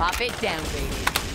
Pop it down, baby.